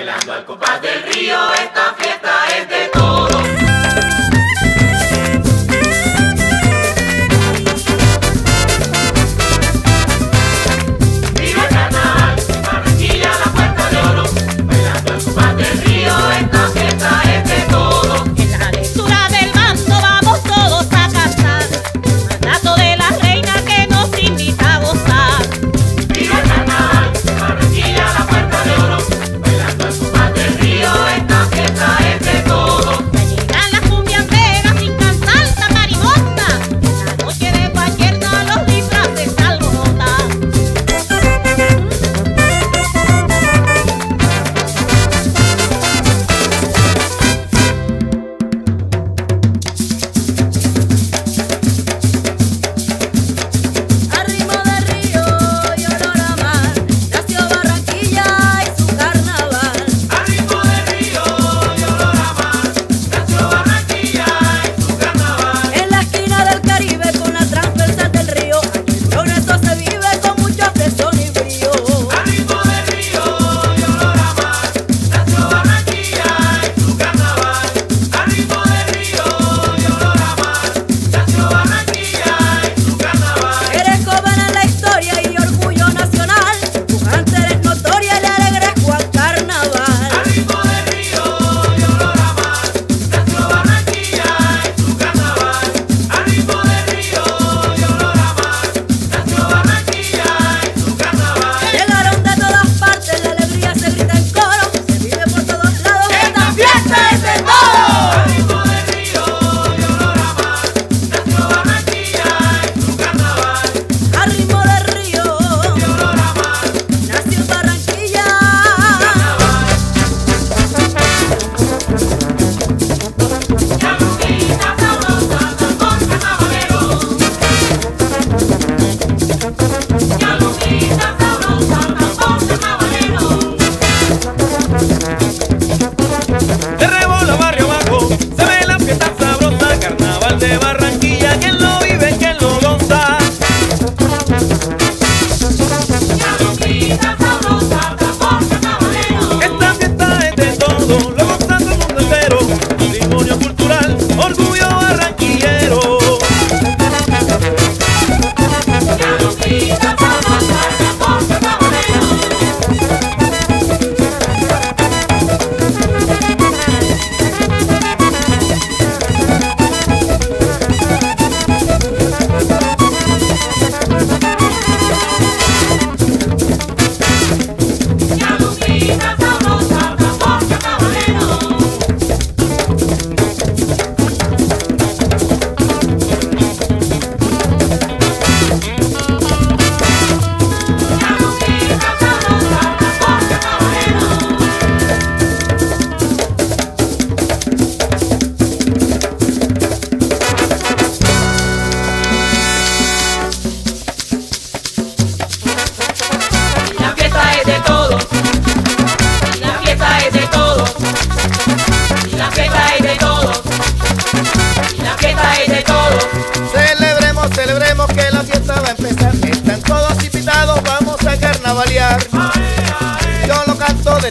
bailando al compás del río, esta fiesta es de todos.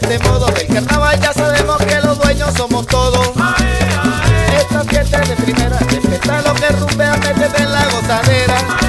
este modo del carnaval ya sabemos que los dueños somos todos. Esta fiesta de primera, respeta lo que rumbea, métete en la gozadera.